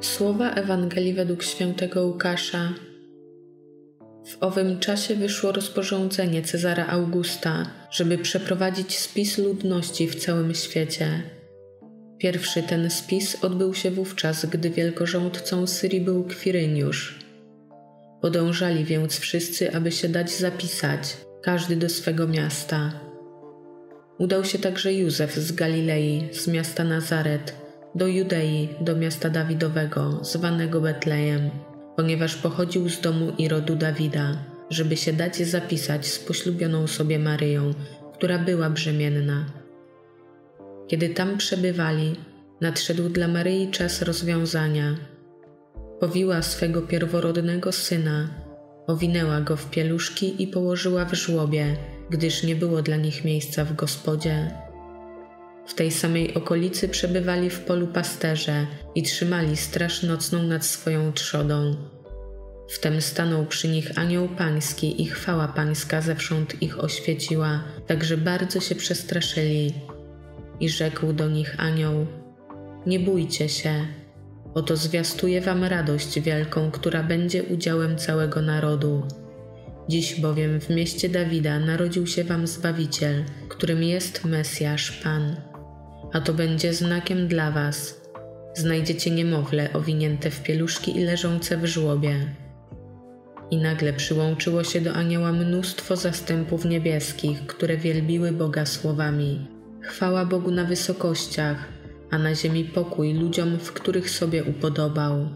Słowa Ewangelii według świętego Łukasza. W owym czasie wyszło rozporządzenie Cezara Augusta, żeby przeprowadzić spis ludności w całym świecie. Pierwszy ten spis odbył się wówczas, gdy wielkorządcą Syrii był Kwiryniusz. Podążali więc wszyscy, aby się dać zapisać, każdy do swego miasta. Udał się także Józef z Galilei, z miasta Nazaret, do Judei, do miasta Dawidowego, zwanego Betlejem, ponieważ pochodził z domu i rodu Dawida, żeby się dać zapisać z poślubioną sobie Maryją, która była brzemienna. Kiedy tam przebywali, nadszedł dla Maryi czas rozwiązania. Powiła swego pierworodnego syna, owinęła go w pieluszki i położyła w żłobie, gdyż nie było dla nich miejsca w gospodzie. W tej samej okolicy przebywali w polu pasterze i trzymali straż nocną nad swoją trzodą. Wtem stanął przy nich anioł pański i chwała pańska zewsząd ich oświeciła, tak że bardzo się przestraszyli. I rzekł do nich anioł: Nie bójcie się, oto zwiastuję wam radość wielką, która będzie udziałem całego narodu. Dziś bowiem w mieście Dawida narodził się wam Zbawiciel, którym jest Mesjasz Pan a to będzie znakiem dla was. Znajdziecie niemowlę owinięte w pieluszki i leżące w żłobie. I nagle przyłączyło się do anioła mnóstwo zastępów niebieskich, które wielbiły Boga słowami: Chwała Bogu na wysokościach, a na ziemi pokój ludziom, w których sobie upodobał.